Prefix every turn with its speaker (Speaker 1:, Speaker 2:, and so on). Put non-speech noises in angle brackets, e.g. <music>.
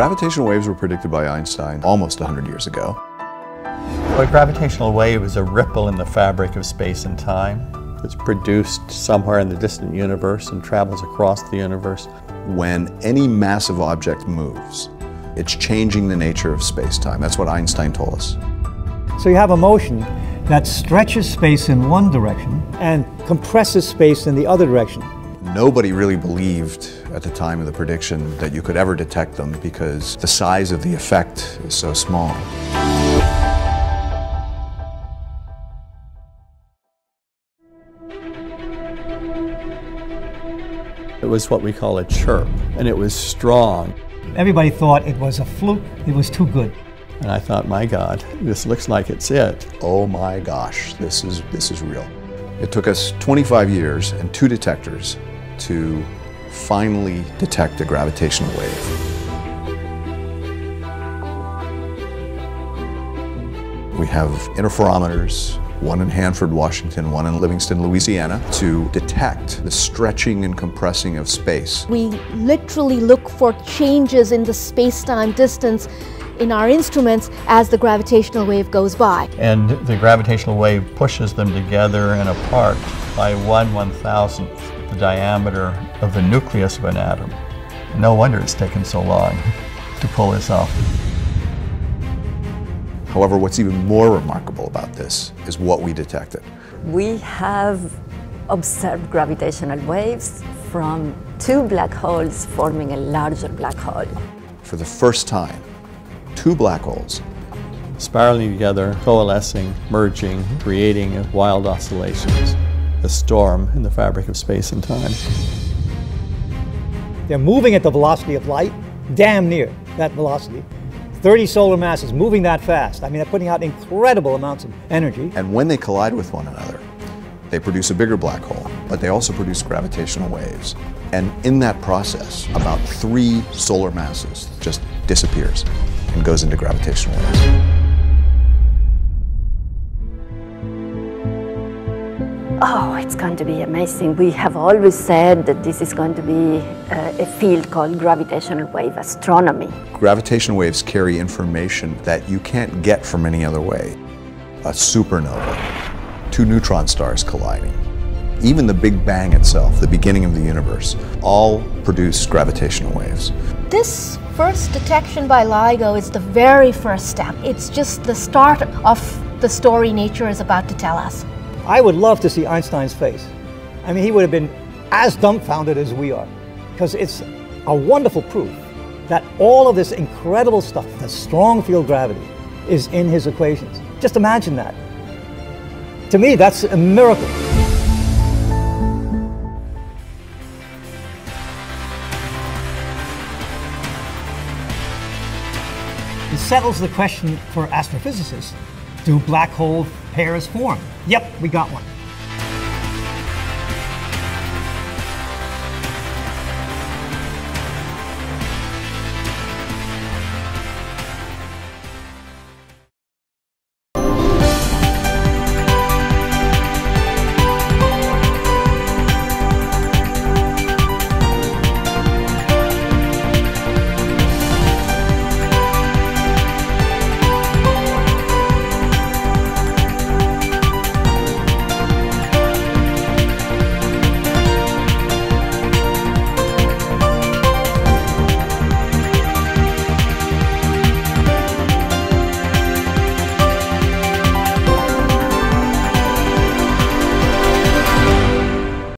Speaker 1: Gravitational waves were predicted by Einstein almost 100 years ago.
Speaker 2: A gravitational wave is a ripple in the fabric of space and time. It's produced somewhere in the distant universe and travels across the universe.
Speaker 1: When any massive object moves, it's changing the nature of space-time. That's what Einstein told us.
Speaker 3: So you have a motion that stretches space in one direction and compresses space in the other direction.
Speaker 1: Nobody really believed at the time of the prediction that you could ever detect them because the size of the effect is so small.
Speaker 2: It was what we call a chirp, and it was strong.
Speaker 3: Everybody thought it was a fluke, it was too good.
Speaker 2: And I thought, my God, this looks like it's it.
Speaker 1: Oh my gosh, this is, this is real. It took us 25 years and two detectors to finally detect a gravitational wave. We have interferometers, one in Hanford, Washington, one in Livingston, Louisiana, to detect the stretching and compressing of space.
Speaker 4: We literally look for changes in the space-time distance in our instruments as the gravitational wave goes by.
Speaker 2: And the gravitational wave pushes them together and apart by one one thousandth the diameter of the nucleus of an atom. No wonder it's taken so long <laughs> to pull this off.
Speaker 1: However, what's even more remarkable about this is what we detected.
Speaker 5: We have observed gravitational waves from two black holes forming a larger black hole.
Speaker 1: For the first time, two black holes
Speaker 2: spiraling together, coalescing, merging, creating wild oscillations, a storm in the fabric of space and time.
Speaker 3: They're moving at the velocity of light, damn near that velocity. 30 solar masses moving that fast. I mean, they're putting out incredible amounts of energy.
Speaker 1: And when they collide with one another, they produce a bigger black hole, but they also produce gravitational waves. And in that process, about three solar masses just disappears and goes into gravitational waves.
Speaker 5: Oh, it's going to be amazing. We have always said that this is going to be uh, a field called gravitational wave astronomy.
Speaker 1: Gravitational waves carry information that you can't get from any other way. A supernova, two neutron stars colliding, even the Big Bang itself, the beginning of the universe, all produce gravitational waves.
Speaker 4: This first detection by LIGO is the very first step. It's just the start of the story nature is about to tell us.
Speaker 3: I would love to see Einstein's face. I mean, he would have been as dumbfounded as we are, because it's a wonderful proof that all of this incredible stuff, the strong field gravity, is in his equations. Just imagine that. To me, that's a miracle. It settles the question for astrophysicists do black hole pairs form? Yep, we got one.